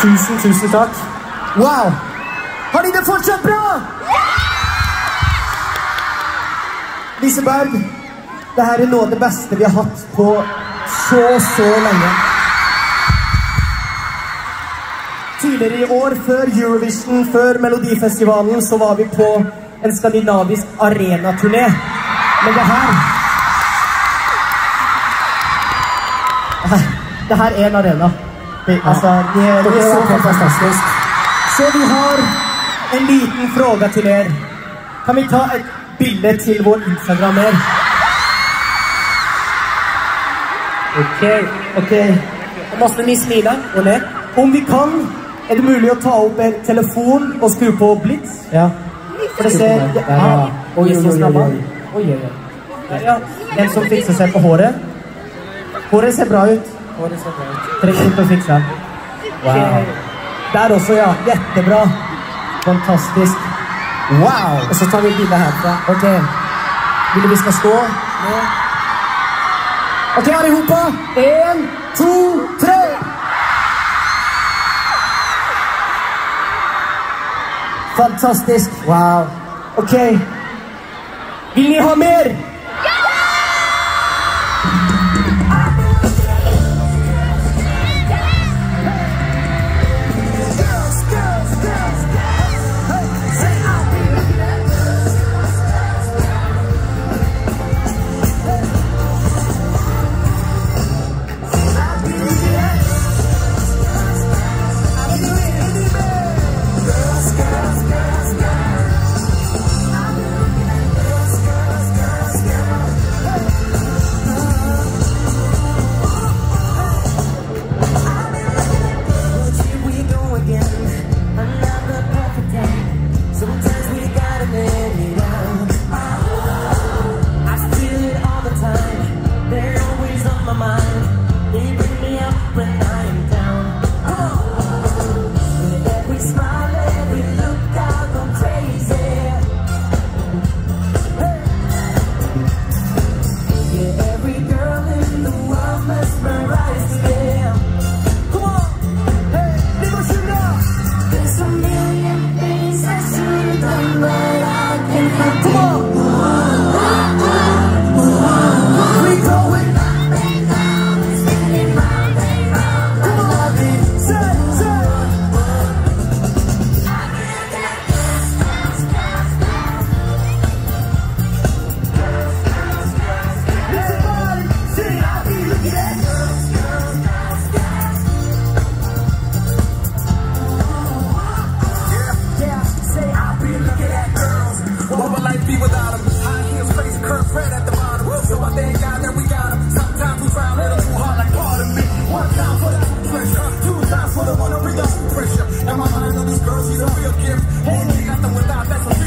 Tusen, tusen takk. Wow! Har de det fortsatt bra? Liseberg, det her er noe av det beste vi har hatt på så, så lenge. Tidligere i år, før Eurovision, før Melodifestivalen, så var vi på en skandinavisk arenaturné. Men det her Det her er en arena. Det, altså, det er, er så fantastisk. Så vi har en liten fråga til dere. Kan vi ta et bilde til vår Instagrammer? Ok, ok. Nå måste ni smile og le. Om vi kan, er det mulig å ta opp en telefon og skru på blitz? Ja. For det ser... Ja. Oi, oi, oi, oi. Oi, oi, oi. Ja. En som fikser seg på håret. Håret ser bra ut. Håret ser bra ut. Trenger ikke å fikse. Wow. Der også, ja. Jettebra. Fantastisk. Wow! Og så tar vi bilde herfra. Ok. Vil du vi skal stå? Ja. Ok, allihopa. En, to, tre. Fantastisk. Wow. Ok. Vil ni ha mer? real gift. Only nothing without that's